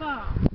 아빠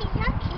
Lucky, lucky.